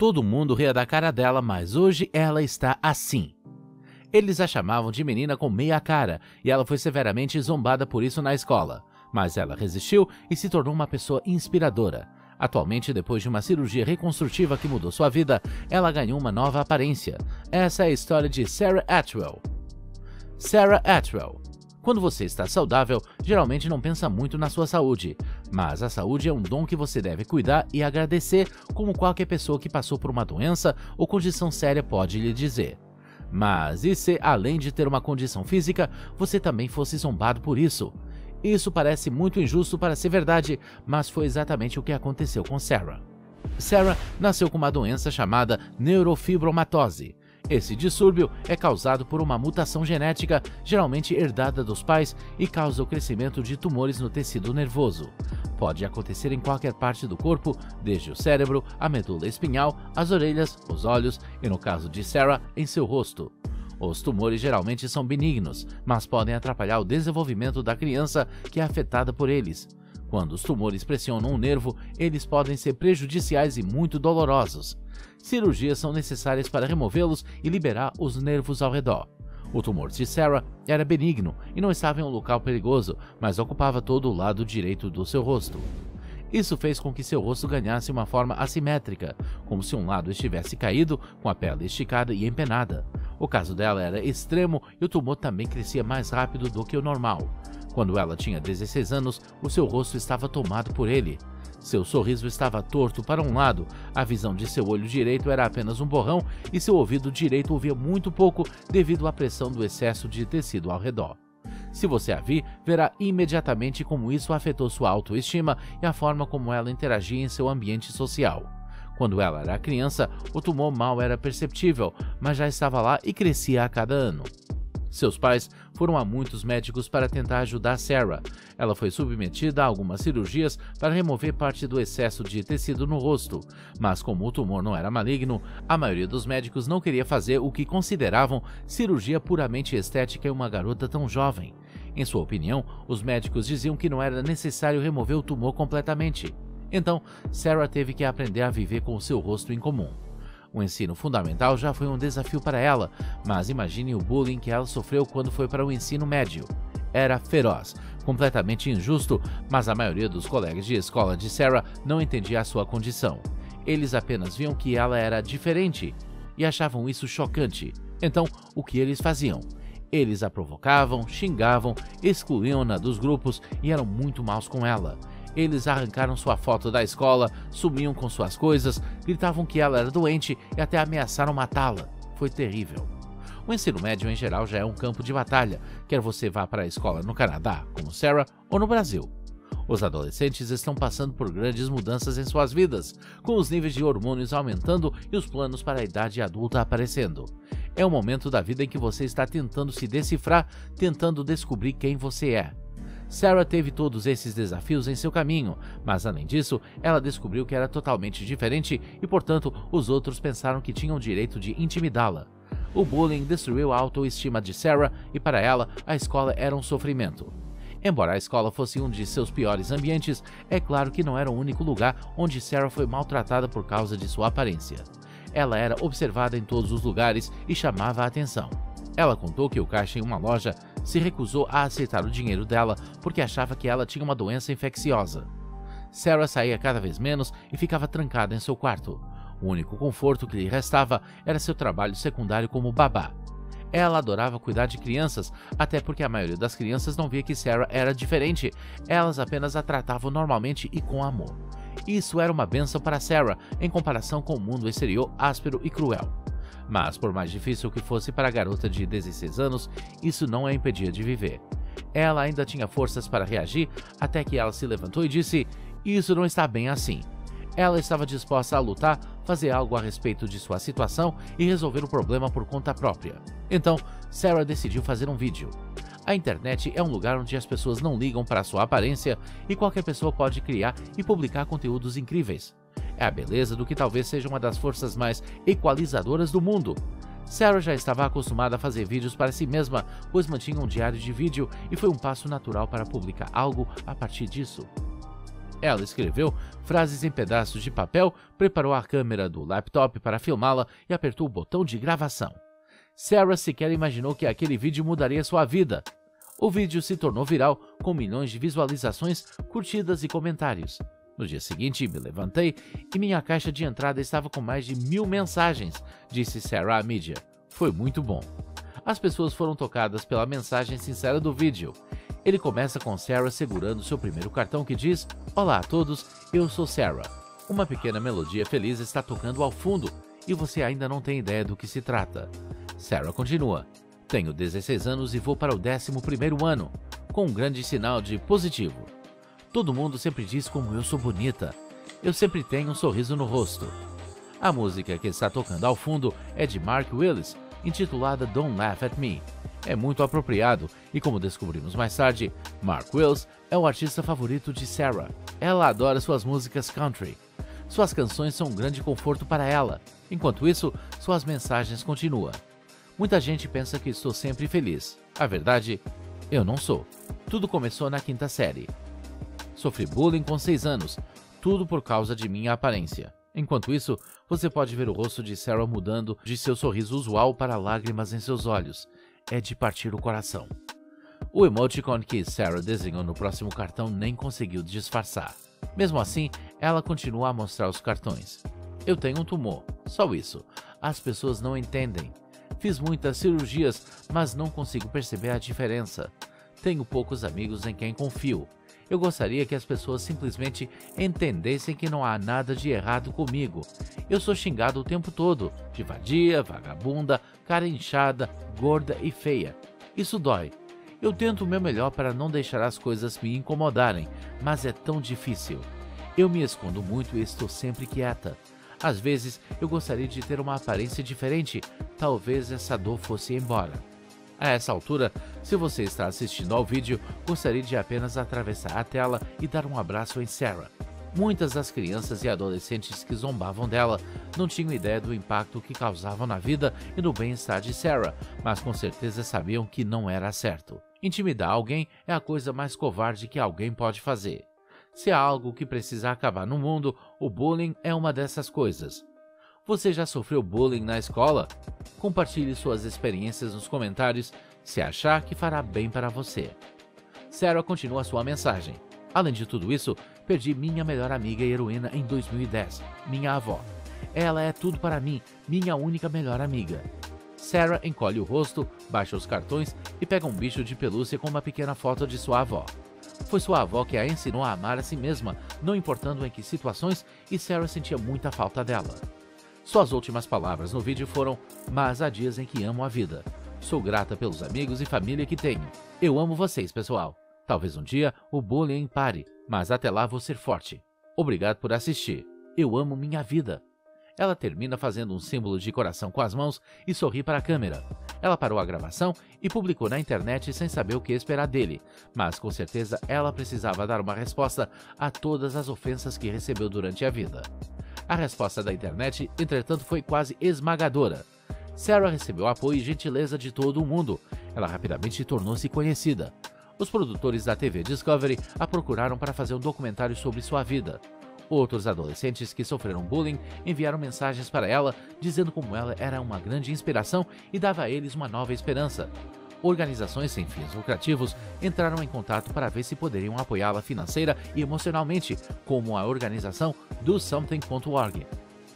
Todo mundo ria da cara dela, mas hoje ela está assim. Eles a chamavam de menina com meia cara e ela foi severamente zombada por isso na escola. Mas ela resistiu e se tornou uma pessoa inspiradora. Atualmente, depois de uma cirurgia reconstrutiva que mudou sua vida, ela ganhou uma nova aparência. Essa é a história de Sarah Atwell. Sarah Atwell quando você está saudável, geralmente não pensa muito na sua saúde, mas a saúde é um dom que você deve cuidar e agradecer, como qualquer pessoa que passou por uma doença ou condição séria pode lhe dizer. Mas e se, além de ter uma condição física, você também fosse zombado por isso? Isso parece muito injusto para ser verdade, mas foi exatamente o que aconteceu com Sarah. Sarah nasceu com uma doença chamada neurofibromatose, esse distúrbio é causado por uma mutação genética, geralmente herdada dos pais, e causa o crescimento de tumores no tecido nervoso. Pode acontecer em qualquer parte do corpo, desde o cérebro, a medula espinhal, as orelhas, os olhos e, no caso de Sarah, em seu rosto. Os tumores geralmente são benignos, mas podem atrapalhar o desenvolvimento da criança que é afetada por eles. Quando os tumores pressionam o nervo, eles podem ser prejudiciais e muito dolorosos. Cirurgias são necessárias para removê-los e liberar os nervos ao redor. O tumor de Sarah era benigno e não estava em um local perigoso, mas ocupava todo o lado direito do seu rosto. Isso fez com que seu rosto ganhasse uma forma assimétrica, como se um lado estivesse caído, com a pele esticada e empenada. O caso dela era extremo e o tumor também crescia mais rápido do que o normal. Quando ela tinha 16 anos, o seu rosto estava tomado por ele. Seu sorriso estava torto para um lado, a visão de seu olho direito era apenas um borrão e seu ouvido direito ouvia muito pouco devido à pressão do excesso de tecido ao redor. Se você a vir, verá imediatamente como isso afetou sua autoestima e a forma como ela interagia em seu ambiente social. Quando ela era criança, o tumor mal era perceptível, mas já estava lá e crescia a cada ano. Seus pais foram a muitos médicos para tentar ajudar Sarah. Ela foi submetida a algumas cirurgias para remover parte do excesso de tecido no rosto, mas como o tumor não era maligno, a maioria dos médicos não queria fazer o que consideravam cirurgia puramente estética em uma garota tão jovem. Em sua opinião, os médicos diziam que não era necessário remover o tumor completamente. Então, Sarah teve que aprender a viver com o seu rosto incomum. O ensino fundamental já foi um desafio para ela, mas imagine o bullying que ela sofreu quando foi para o ensino médio. Era feroz, completamente injusto, mas a maioria dos colegas de escola de Sarah não entendia a sua condição. Eles apenas viam que ela era diferente e achavam isso chocante. Então, o que eles faziam? Eles a provocavam, xingavam, excluíam-na dos grupos e eram muito maus com ela. Eles arrancaram sua foto da escola, sumiam com suas coisas, gritavam que ela era doente e até ameaçaram matá-la. Foi terrível. O ensino médio em geral já é um campo de batalha, quer você vá para a escola no Canadá, como Sarah, ou no Brasil. Os adolescentes estão passando por grandes mudanças em suas vidas, com os níveis de hormônios aumentando e os planos para a idade adulta aparecendo. É o momento da vida em que você está tentando se decifrar, tentando descobrir quem você é. Sarah teve todos esses desafios em seu caminho, mas além disso, ela descobriu que era totalmente diferente e, portanto, os outros pensaram que tinham o direito de intimidá-la. O bullying destruiu a autoestima de Sarah e, para ela, a escola era um sofrimento. Embora a escola fosse um de seus piores ambientes, é claro que não era o único lugar onde Sarah foi maltratada por causa de sua aparência. Ela era observada em todos os lugares e chamava a atenção. Ela contou que o caixa em uma loja se recusou a aceitar o dinheiro dela porque achava que ela tinha uma doença infecciosa. Sarah saía cada vez menos e ficava trancada em seu quarto. O único conforto que lhe restava era seu trabalho secundário como babá. Ela adorava cuidar de crianças, até porque a maioria das crianças não via que Sarah era diferente, elas apenas a tratavam normalmente e com amor. Isso era uma benção para Sarah em comparação com o mundo exterior áspero e cruel. Mas, por mais difícil que fosse para a garota de 16 anos, isso não a impedia de viver. Ela ainda tinha forças para reagir até que ela se levantou e disse: Isso não está bem assim. Ela estava disposta a lutar, fazer algo a respeito de sua situação e resolver o problema por conta própria. Então, Sarah decidiu fazer um vídeo. A internet é um lugar onde as pessoas não ligam para sua aparência e qualquer pessoa pode criar e publicar conteúdos incríveis. É a beleza do que talvez seja uma das forças mais equalizadoras do mundo. Sarah já estava acostumada a fazer vídeos para si mesma, pois mantinha um diário de vídeo e foi um passo natural para publicar algo a partir disso. Ela escreveu frases em pedaços de papel, preparou a câmera do laptop para filmá-la e apertou o botão de gravação. Sarah sequer imaginou que aquele vídeo mudaria sua vida. O vídeo se tornou viral, com milhões de visualizações, curtidas e comentários. No dia seguinte, me levantei e minha caixa de entrada estava com mais de mil mensagens, disse Sarah à mídia. Foi muito bom. As pessoas foram tocadas pela mensagem sincera do vídeo. Ele começa com Sarah segurando seu primeiro cartão que diz: Olá a todos, eu sou Sarah. Uma pequena melodia feliz está tocando ao fundo e você ainda não tem ideia do que se trata. Sarah continua: Tenho 16 anos e vou para o 11 ano, com um grande sinal de positivo. Todo mundo sempre diz como eu sou bonita. Eu sempre tenho um sorriso no rosto. A música que está tocando ao fundo é de Mark Willis, intitulada Don't Laugh at Me. É muito apropriado e, como descobrimos mais tarde, Mark Willis é o artista favorito de Sarah. Ela adora suas músicas country. Suas canções são um grande conforto para ela. Enquanto isso, suas mensagens continuam. Muita gente pensa que estou sempre feliz. A verdade, eu não sou. Tudo começou na quinta série. Sofri bullying com 6 anos, tudo por causa de minha aparência. Enquanto isso, você pode ver o rosto de Sarah mudando de seu sorriso usual para lágrimas em seus olhos. É de partir o coração. O emoticon que Sarah desenhou no próximo cartão nem conseguiu disfarçar. Mesmo assim, ela continua a mostrar os cartões. Eu tenho um tumor, só isso. As pessoas não entendem. Fiz muitas cirurgias, mas não consigo perceber a diferença. Tenho poucos amigos em quem confio. Eu gostaria que as pessoas simplesmente entendessem que não há nada de errado comigo. Eu sou xingado o tempo todo, de vadia, vagabunda, cara inchada, gorda e feia. Isso dói. Eu tento o meu melhor para não deixar as coisas me incomodarem, mas é tão difícil. Eu me escondo muito e estou sempre quieta. Às vezes eu gostaria de ter uma aparência diferente, talvez essa dor fosse embora. A essa altura, se você está assistindo ao vídeo, gostaria de apenas atravessar a tela e dar um abraço em Sarah. Muitas das crianças e adolescentes que zombavam dela não tinham ideia do impacto que causavam na vida e no bem-estar de Sarah, mas com certeza sabiam que não era certo. Intimidar alguém é a coisa mais covarde que alguém pode fazer. Se há algo que precisa acabar no mundo, o bullying é uma dessas coisas. Você já sofreu bullying na escola? Compartilhe suas experiências nos comentários se achar que fará bem para você. Sarah continua sua mensagem. Além de tudo isso, perdi minha melhor amiga e heroína em 2010, minha avó. Ela é tudo para mim, minha única melhor amiga. Sarah encolhe o rosto, baixa os cartões e pega um bicho de pelúcia com uma pequena foto de sua avó. Foi sua avó que a ensinou a amar a si mesma, não importando em que situações, e Sarah sentia muita falta dela. Suas últimas palavras no vídeo foram: Mas há dias em que amo a vida. Sou grata pelos amigos e família que tenho. Eu amo vocês, pessoal. Talvez um dia o bullying pare, mas até lá vou ser forte. Obrigado por assistir. Eu amo minha vida. Ela termina fazendo um símbolo de coração com as mãos e sorri para a câmera. Ela parou a gravação e publicou na internet sem saber o que esperar dele, mas com certeza ela precisava dar uma resposta a todas as ofensas que recebeu durante a vida. A resposta da internet, entretanto, foi quase esmagadora. Sarah recebeu apoio e gentileza de todo o mundo. Ela rapidamente tornou-se conhecida. Os produtores da TV Discovery a procuraram para fazer um documentário sobre sua vida. Outros adolescentes que sofreram bullying enviaram mensagens para ela dizendo como ela era uma grande inspiração e dava a eles uma nova esperança organizações sem fins lucrativos entraram em contato para ver se poderiam apoiá-la financeira e emocionalmente, como a organização Do Something.org,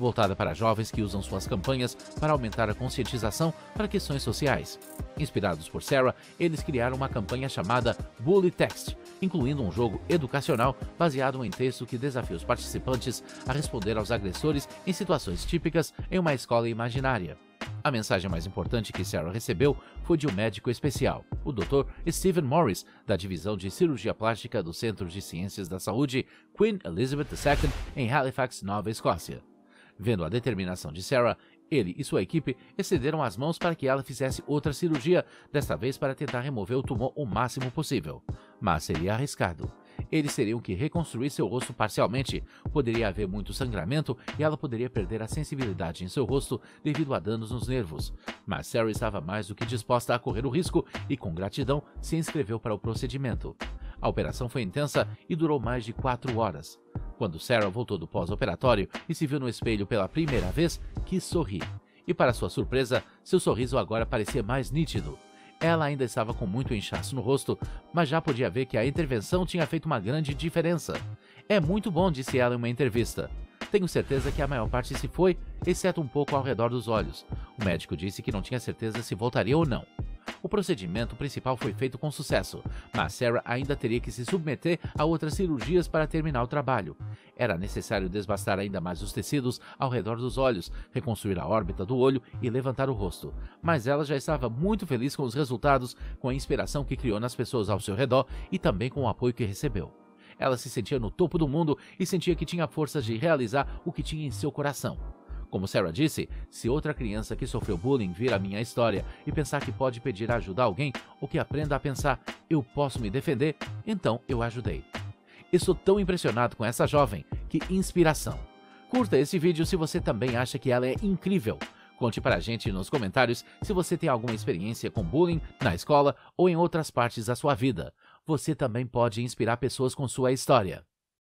voltada para jovens que usam suas campanhas para aumentar a conscientização para questões sociais. Inspirados por Sarah, eles criaram uma campanha chamada Bully Text, incluindo um jogo educacional baseado em texto que desafia os participantes a responder aos agressores em situações típicas em uma escola imaginária. A mensagem mais importante que Sarah recebeu foi de um médico especial, o Dr. Stephen Morris, da Divisão de Cirurgia Plástica do Centro de Ciências da Saúde Queen Elizabeth II, em Halifax, Nova Escócia. Vendo a determinação de Sarah, ele e sua equipe estenderam as mãos para que ela fizesse outra cirurgia, desta vez para tentar remover o tumor o máximo possível. Mas seria arriscado. Eles teriam que reconstruir seu rosto parcialmente, poderia haver muito sangramento e ela poderia perder a sensibilidade em seu rosto devido a danos nos nervos. Mas Sarah estava mais do que disposta a correr o risco e, com gratidão, se inscreveu para o procedimento. A operação foi intensa e durou mais de quatro horas. Quando Sarah voltou do pós-operatório e se viu no espelho pela primeira vez, quis sorrir. E para sua surpresa, seu sorriso agora parecia mais nítido. Ela ainda estava com muito inchaço no rosto, mas já podia ver que a intervenção tinha feito uma grande diferença. É muito bom, disse ela em uma entrevista. Tenho certeza que a maior parte se foi, exceto um pouco ao redor dos olhos. O médico disse que não tinha certeza se voltaria ou não. O procedimento principal foi feito com sucesso, mas Sarah ainda teria que se submeter a outras cirurgias para terminar o trabalho. Era necessário desbastar ainda mais os tecidos ao redor dos olhos, reconstruir a órbita do olho e levantar o rosto. Mas ela já estava muito feliz com os resultados, com a inspiração que criou nas pessoas ao seu redor e também com o apoio que recebeu. Ela se sentia no topo do mundo e sentia que tinha forças de realizar o que tinha em seu coração. Como Sarah disse, se outra criança que sofreu bullying vir a minha história e pensar que pode pedir ajuda a alguém ou que aprenda a pensar eu posso me defender, então eu ajudei. Estou tão impressionado com essa jovem, que inspiração. Curta esse vídeo se você também acha que ela é incrível. Conte para a gente nos comentários se você tem alguma experiência com bullying na escola ou em outras partes da sua vida. Você também pode inspirar pessoas com sua história.